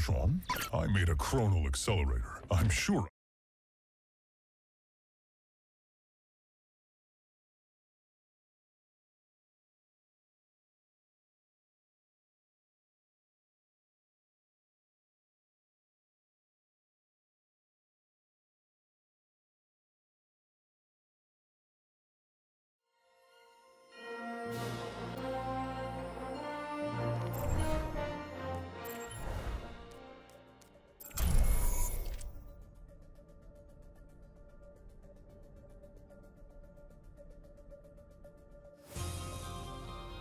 Sean. I made a chronal accelerator. I'm sure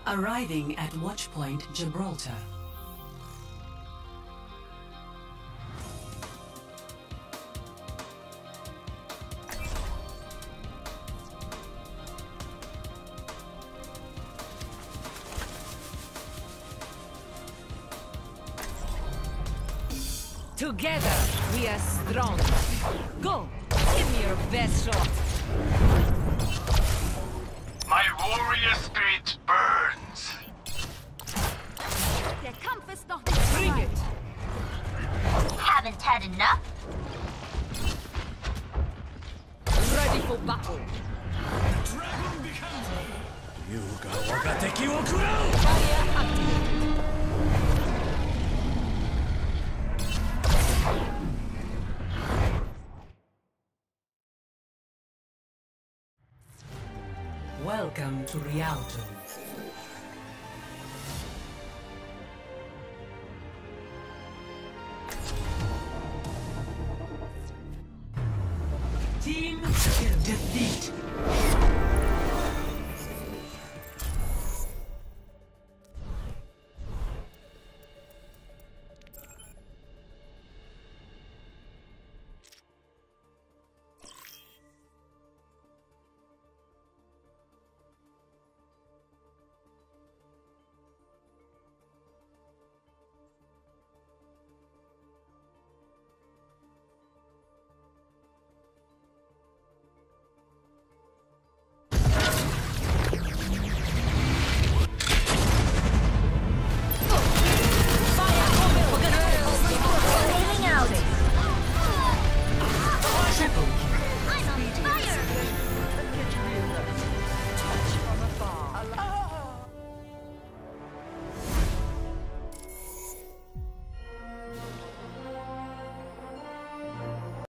Arriving at Watchpoint Gibraltar. Together, we are strong. Go! Give me your best shot. My warrior spirit haven't had enough? Ready for battle. Dragon becomes me. Yuga wagateki wo. Welcome to Rialto. Team defeat.